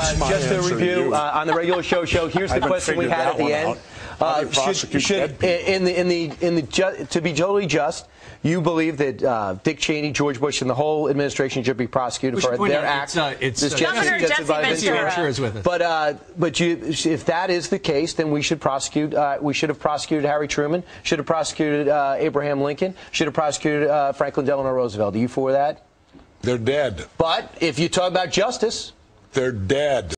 That's my just to answer to review uh, on the regular show show. Here's the question we had at the end. out. How do you should, should in the in the in the ju- to be totally just, you believe that uh, Dick Cheney, George Bush, and the whole administration should be prosecuted should for their out act. it's, uh, it's, This uh, Governor Jesse Jesse Ventura. Ventura is with us. But uh, but you, if that is the case, then we should prosecute. Uh, we should have prosecuted Harry Truman. Should have prosecuted uh, Abraham Lincoln. Should have prosecuted uh, Franklin Delano Roosevelt. Are you for that? They're dead. But if you talk about justice, They're dead.